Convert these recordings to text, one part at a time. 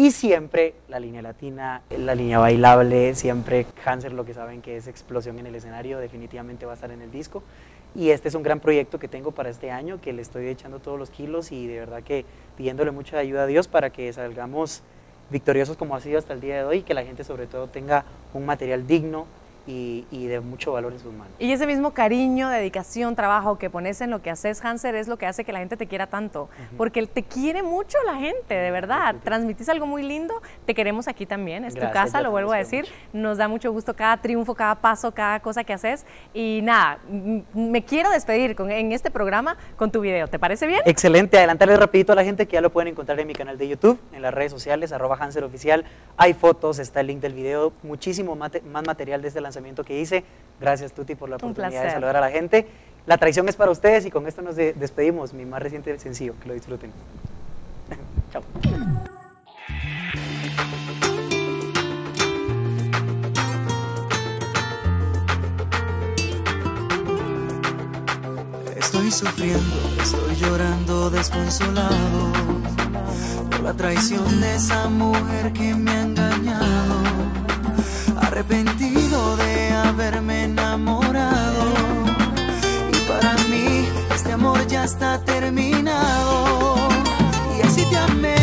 Y siempre la línea latina, la línea bailable, siempre Hanser lo que saben que es explosión en el escenario, definitivamente va a estar en el disco. Y este es un gran proyecto que tengo para este año, que le estoy echando todos los kilos y de verdad que pidiéndole mucha ayuda a Dios para que salgamos victoriosos como ha sido hasta el día de hoy y que la gente sobre todo tenga un material digno, y, de mucho valor en sus manos. Y ese mismo cariño, dedicación, trabajo que pones en lo que haces, Hanser, es lo que hace que la gente te quiera tanto. Porque te quiere mucho la gente, de verdad. Transmitís algo muy lindo, te queremos aquí también. Es tu casa, lo vuelvo a decir. Nos da mucho gusto cada triunfo, cada paso, cada cosa que haces. Y nada, me quiero despedir con, en este programa con tu video. ¿Te parece bien? Excelente. Adelantarles rapidito a la gente que ya lo pueden encontrar en mi canal de YouTube, en las redes sociales, arroba Hanser Oficial. Hay fotos, está el link del video, muchísimo más material desde lanzamiento que hice. Gracias, Tuti, por la oportunidad de saludar a la gente. La traición es para ustedes y con esto nos despedimos. Mi más reciente sencillo. Que lo disfruten. Chao. Estoy sufriendo, estoy llorando desconsolado por la traición de esa mujer que me ha engañado arrepentido de haberme enamorado. Y para mí este amor ya está terminado. Y así te amé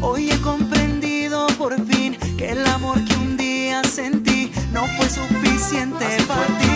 Hoy he comprendido por fin que el amor que un día sentí no fue suficiente para ti.